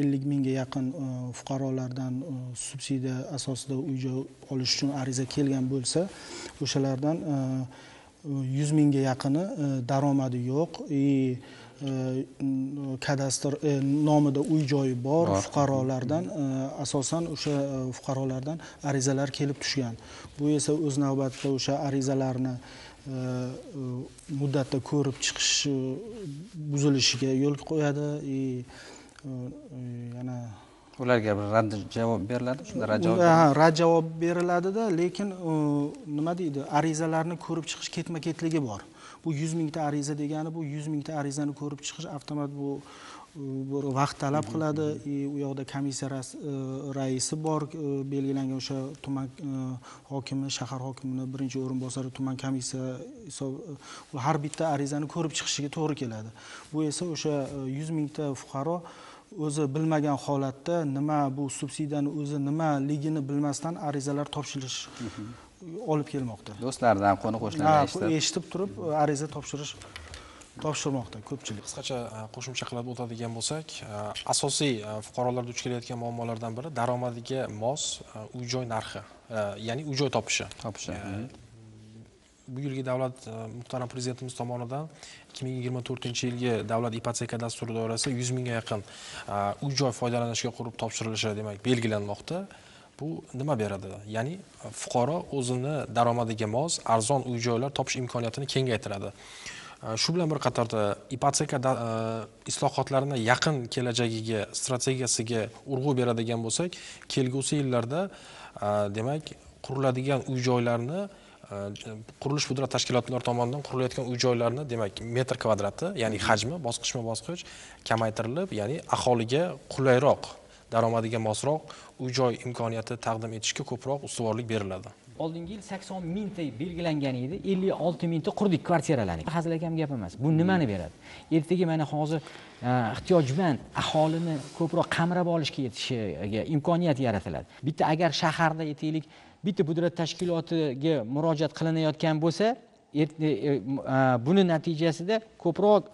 ellik mingga yaqin e, fuqarolardan e, subsidiya asosida uy joy olish uchun ariza kelgan bo'lsa o'shalardan e, yuz mingga yaqini daromadi yo'q. И kadastr nomida uy joyi bor. Fuqarolardan asosan o'sha fuqarolardan arizalar kelib tushgan. Bu esa o'z navbatida o'sha arizalarni muddatda ko'rib chiqish buzilishiga yo'l qo'yadi и yana ularga bir rad javob beriladi shunda rad javob rad javob beriladida lekin nima deydi arizalarni ko'rib chiqish ketma ketligi bor bu yuz mingta ariza degani bu yuz mingta arizani ko'rib chiqish avtomat bu bir vaqt talab qiladi. И u yoqda komissiya e, raisi bor e, belgilangan o'sha tuman e, hokimi shahar hokimini birinchi o'rinbosari tuman komissiya har bitta arizani ko'rib chiqishiga to'g'ri keladi. Bu esa o'sha yuz mingta fuqaro o'zi bilmagan holatda nima bu subsidiyani o'zi nimaligini bilmasdan arizalar topshirish olib kelmoqda. Do'stlaridan qo'ni qo'shnilardan eshitib. eshitib turib ariza topshirish topshirmoqda ko'pchilik. Qisqacha e, qo'shimcha qilib o'tadigan bo'lsak e, asosiy e, fuqarolar duch kelayotgan muammolardan biri daromadiga mos uy joy narxi ya'ni uy joy topishi topishi bu yilgi davlat muhtaram prezidentimiz tomonidan ikki ming yigirma to'rtinchi yilgi davlat ipoteka dasturi doirasida yuz mingga yaqin uy joy foydalanishga qurib topshirilishi demak belgilanmoqda. Bu nima beradi? Ya'ni fuqaro o'zini daromadiga mos arzon uy joylar topish imkoniyatini kengaytiradi shu bilan bir qatorda ipoteka islohotlarini yaqin kelajagiga strategiyasiga urg'u beradigan bo'lsak kelgusi yillarda demak quriladigan uy joylarni qurilish pudrat tashkilotlari tomonidan qurilayotgan uy joylarni demak metr kvadrati ya'ni hajmi bosqichma bosqich kamaytirilib ya'ni aholiga qulayroq daromadiga mosroq uy joy imkoniyati taqdim etishga ko'proq ustuvorlik beriladi oldingi yil sakson mingta belgilangan edi. ellik olti mingta qurdik kvartiralarni. Hazilakam gap emas. Bu nimani beradi? Ertaga mana hozir e, ehtiyojmand aholini ko'proq qamrab olishga yetishiga imkoniyat yaratiladi. Bitta agar shaharda aytaylik bitta pudrat tashkilotiga murojaat qilinayotgan bo'lsa buni natijasida ko'proq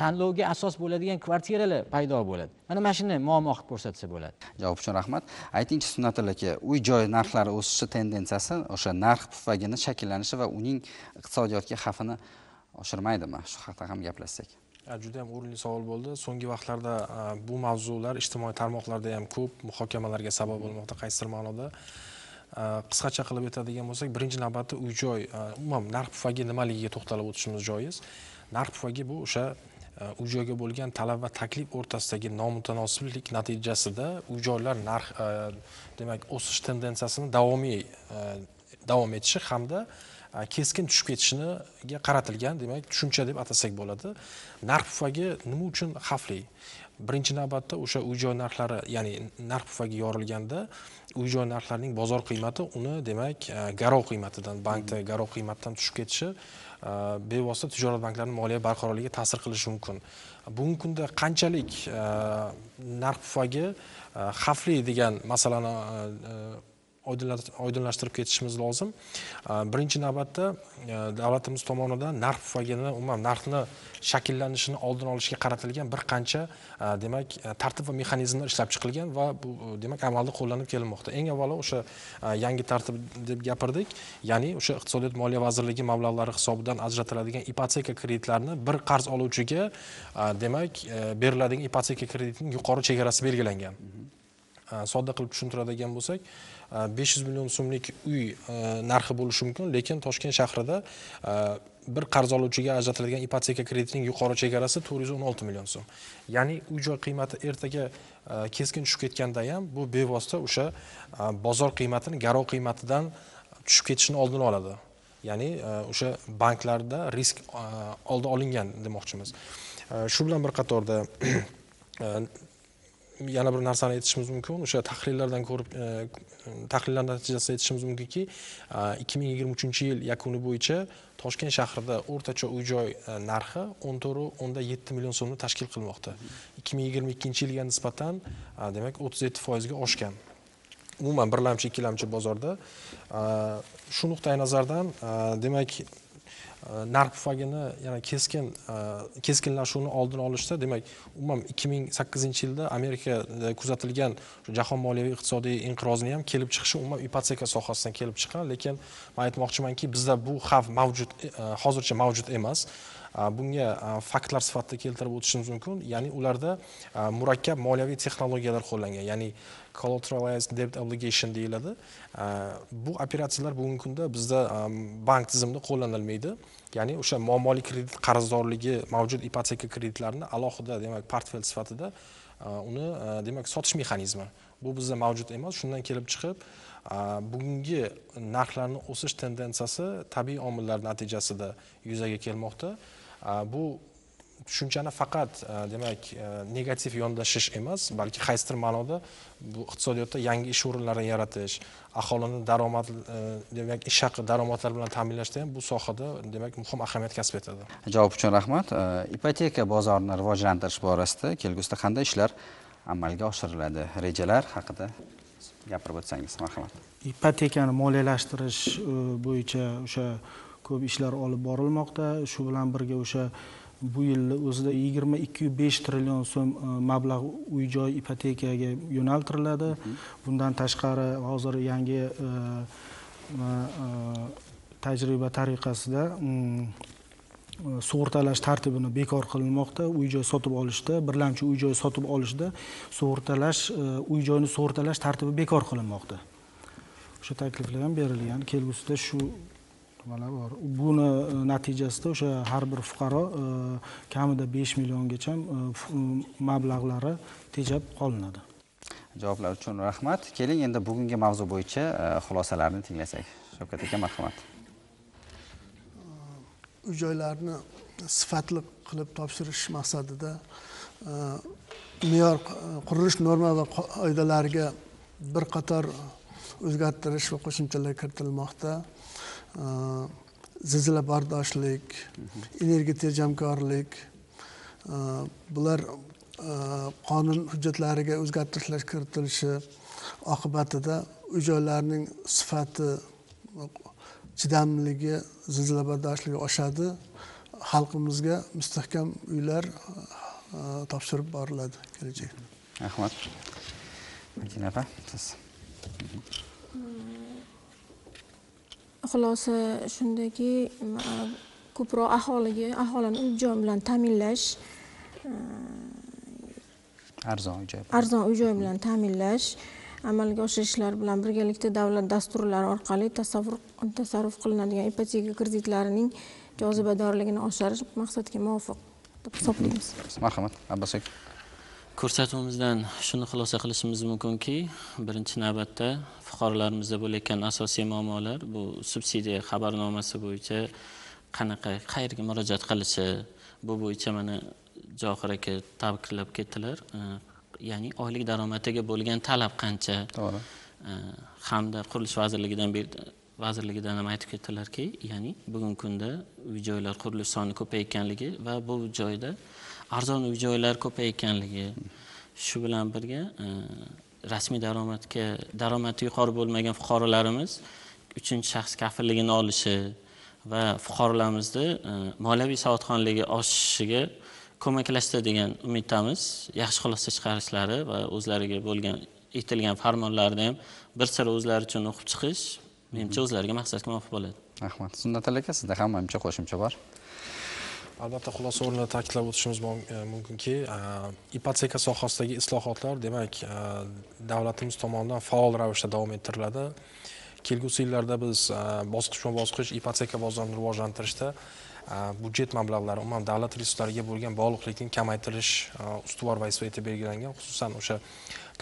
tanlovga asos bo'ladigan kvartiralar paydo bo'ladi. Mana mana shuni muammo qilib ko'rsatsa bo'ladi. Javob uchun rahmat. Aytingchi sunnatulla aka uy joy narxlari o'sishi tendensiyasi o'sha narx pufagini shakllanishi va uning iqtisodiyotga xavfini oshirmaydimi? Shu haqida ham gaplashsak. Juda ham o'rinli savol bo'ldi. So'nggi vaqtlarda bu mavzular ijtimoiy tarmoqlarda ham ko'p muhokamalarga sabab bo'lmoqda qaysidir ma'noda qisqacha qilib aytadigan bo'lsak birinchi navbatda uy joy umuman narx pufagi nimaligiga to'xtalib o'tishimiz joiz narx pufagi bu o'sha uy joyga bo'lgan talab va taklif o'rtasidagi nomutanosiblik natijasida uy joylar narx demak o'sish tendensiyasini davomiy davom etishi hamda keskin tushib ketishiga qaratilgan demak tushuncha deb atasak bo'ladi narx pufagi nima uchun xavfli birinchi navbatda o'sha uy joy narxlari ya'ni narx pufagi yorilganda uy joy narxlarining bozor qiymati uni demak garov qiymatidan bankda garov qiymatdan tushib ketishi bevosita tijorat banklarining moliya barqarorligiga ta'sir qilishi mumkin. Bugungi kunda qanchalik narx pufagi xavfli degan masalani oydinlashtirib ketishimiz lozim. Birinchi navbatda davlatimiz tomonidan narx pufagini umuman narxni shakllanishini oldini olishga qaratilgan bir qancha demak tartib va mexanizmlar ishlab chiqilgan va bu demak amalda qo'llanib kelinmoqda. Eng avvalo o'sha yangi tartib deb gapirdik. Ya'ni o'sha iqtisodiyot moliya vazirligi mablag'lari hisobidan ajratiladigan ipoteka kreditlarni bir qarz oluvchiga demak beriladigan ipoteka kreditining yuqori chegarasi belgilangan. Sodda qilib tushuntiradigan bo'lsak besh yuz million so'mlik uy e, narxi bo'lishi mumkin. Lekin toshkent shahrida e, bir qarz oluvchiga ajratiladigan ipoteka kreditining yuqori chegarasi to'rt yuz o'n olti million so'm. Ya'ni uy joy qiymati ertaga e, keskin tushib ketganda ham bu bevosita o'sha bozor qiymatini garov qiymatidan tushib ketishini oldini oladi. Ya'ni o'sha banklarda risk oldi olingan demoqchimiz. Shu bilan bir qatorda yana bir narsani aytishimiz mumkin. O'sha tahlillardan ko'rib e, tahlillar natijasida aytishimiz mumkinki e, ikki ming yigirma uchinchi yil yakuni bo'yicha toshkent shahrida o'rtacha uy joy e, narxi o'n to'rt o'nda yetti million so'mni tashkil qilmoqda. ikki ming yigirma ikkinchi yilga nisbatan demak o'ttiz yetti foizga oshgan. Umuman birlamchi ikkilamchi bozorda. Shu nuqtai nazardan demak Э, narx pufagini yana keskin e, keskinlashuvini oldini olishda demak umuman ikki ming sakkizinchi yilda amerikada kuzatilgan jahon moliyaviy iqtisodiy inqirozini ham kelib chiqishi umuman ipoteka sohasidan kelib chiqqan. Lekin man aytmoqchimanki bizda bu xavf mavjud e, hozircha mavjud emas. E, bunga faktlar sifatida keltirib o'tishimiz mumkin. Ya'ni ularda murakkab moliyaviy texnologiyalar qo'llangan. Ya'ni collateralized debt obligation deyiladi. Bu operatsiyalar bugungi kunda bizda bank tizimida qo'llanilmaydi. Ya'ni o'sha muammoli kredit qarzdorligi mavjud ipoteka kreditlarini alohida demak portfel sifatida e, uni e, demak sotish mexanizmi. Bu bizda mavjud emas. Shundan kelib chiqib e, bugungi narxlarni o'sish tendensiyasi tabiiy omillar natijasida yuzaga kelmoqda. Bu tushunchani faqat demak negativ yondashish emas balki qaysidir ma'noda bu iqtisodiyotda yangi ish o'rinlarini yaratish aholini daromad demak ish haqi daromadlar bilan ta'minlashda ham bu sohada demak muhim ahamiyat kasb etadi. Javob uchun rahmat. Ipoteka bozorini rivojlantirish borasida kelgusida qanday ishlar amalga oshiriladi? Rejalar haqida gapirib o'tsangiz marhamat. Ipotekani moliyalashtirish bo'yicha o'sha ko'p ishlar olib borilmoqda. Shu bilan birga o'sha bu yilni o'zida yigirma ikki besh trillion so'm e, mablag' uy joy ipotekaga yo'naltiriladi. Bundan tashqari hozir yangi e, e, tajriba tariqasida mm, sug'urtalash tartibini bekor qilinmoqda. Uy joy sotib olishda birlamchi uy joy sotib olishda sug'urtalash uy joyni sug'urtalash tartibi bekor qilinmoqda. O'sha takliflar ham berilgan. Kelgusida shu nimalar bor. Buni natijasida o'sha har bir fuqaro kamida besh milliongacha mablag'lari tejab qolinadi. Javoblar uchun rahmat. Keling endi bugungi mavzu bo'yicha xulosalarni tinglasak. Shavkat aka marhamat. Uy joylarni sifatli qilib topshirish maqsadida me'yor qurilish norma va qoidalariga bir qator o'zgartirish va qo'shimchalar kiritilmoqda zilzila bardoshlik energiya tejamkorlik bular qonun hujjatlariga o'zgartirishlar kiritilishi oqibatida uy joylarning sifati chidamligi zilzila bardoshligi oshadi. Xalqimizga mustahkam uylar topshirib boriladi kelajakda. Rahmat. Madina opa siz xulosa shundaki ko'proq aholiga aholini uy joy bilan ta'minlash arzon uy joy arzon uy joy bilan ta'minlash amalga oshirishlar bilan birgalikda davlat dasturlari orqali tasarruf tasarruf qilinadigan ipoteka kreditlarining jozibadorligini oshirish maqsadga muvofiq deb hisoblaymiz. Marhamat abbos aka ko'rsatuvimizdan shuni xulosa qilishimiz mumkinki birinchi navbatda fuqarolarimizda bo'layotgan asosiy muammolar bu subsidiya xabarnomasi bo'yicha qanaqa qayerga murojaat qilishi bu bo'yicha mana johir aka ta'kidlab ketdilar. Ya'ni oylik daromadiga bo'lgan talab qancha? To'g'ri. Hamda qurilish vazirligidan vazirligidan ham aytib ketdilarki ya'ni bugungi kunda uy joylar qurilish soni ko'payganligi va bu joyda arzon uy joylar ko'payganligi shu bilan birga e, rasmiy daromadga daromadi yuqori bo'lmagan fuqarolarimiz uchinchi shaxs kafilligini olishi va fuqarolarimizni e, moliyaviy savodxonligi oshishiga ko'maklashdi degan umiddamiz. Yaxshi xulosa chiqarishlari va o'zlariga bo'lgan aytilgan farmonlarni ham bir sira o'zlari uchun o'qib chiqish menimcha o'zlariga maqsadga muvofiq bo'ladi. Rahmat. Sunnat aka sizda ham manimcha qo'shimcha bor. Albatta xulosa o'rnida ta'kidlab o'tishimiz e, mumkinki e, ipoteka sohasidagi islohotlar demak e, davlatimiz tomonidan faol ravishda davom ettiriladi. Kelgusi yillarda biz bosqichma bosqich ipoteka bozorini rivojlantirishda budjet mablag'lari umuman davlat resurslariga bo'lgan bog'liqlikni kamaytirish ustuvor vazifa etib belgilangan. Xususan o'sha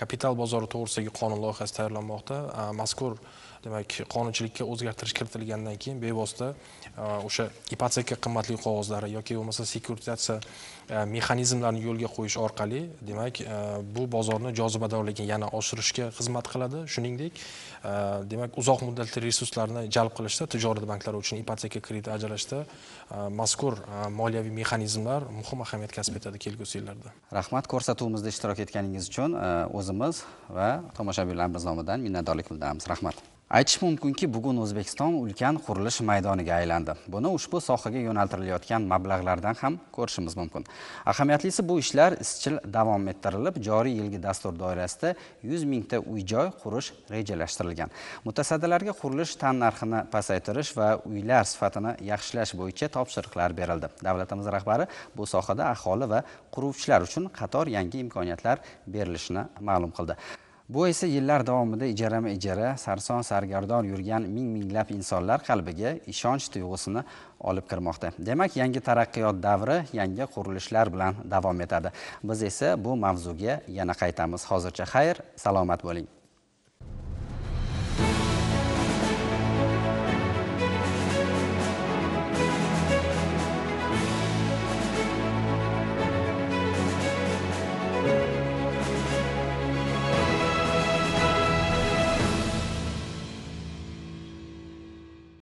kapital bozori to'g'risidagi qonun loyihasi tayyorlanmoqda. Mazkur demak qonunchilikka o'zgartirish kiritilgandan keyin bevosita Э, o'sha ipoteka qimmatli qog'ozlari yoki bo'lmasa sekuritizatsiya э, mexanizmlarini yo'lga qo'yish orqali demak э, bu bozorni jozibadorligini yana oshirishga xizmat qiladi. Shuningdek demak uzoq muddatli resurslarni jalb qilishda tijorat banklari uchun ipoteka krediti ajralishda mazkur moliyaviy mexanizmlar muhim ahamiyat kasb etadi kelgusi yillarda. Rahmat. Ko'rsatuvimizda ishtirok etganingiz uchun o'zimiz va tomoshabinlarimiz nomidan minnatdorlik bildiramiz rahmat. Aytish mumkinki bugun o'zbekiston ulkan qurilish maydoniga aylandi. Buni ushbu sohaga yo'naltirilayotgan mablag'lardan ham ko'rishimiz mumkin. Ahamiyatlisi bu ishlar izchil davom ettirilib joriy yilgi dastur doirasida yuz mingta uy joy qurish rejalashtirilgan. Mutasaddilarga qurilish tannarxini pasaytirish va uylar sifatini yaxshilash bo'yicha topshiriqlar berildi. Davlatimiz rahbari bu sohada aholi va quruvchilar uchun qator yangi imkoniyatlar berilishini ma'lum qildi. Bu esa yillar davomida ijarama ijara sarson sargardon yurgan ming minglab insonlar qalbiga ishonch tuyg'usini olib kirmoqda. Demak yangi taraqqiyot davri yangi qurilishlar bilan davom etadi. Biz esa bu mavzuga yana qaytamiz. Hozircha xayr salomat bo'ling.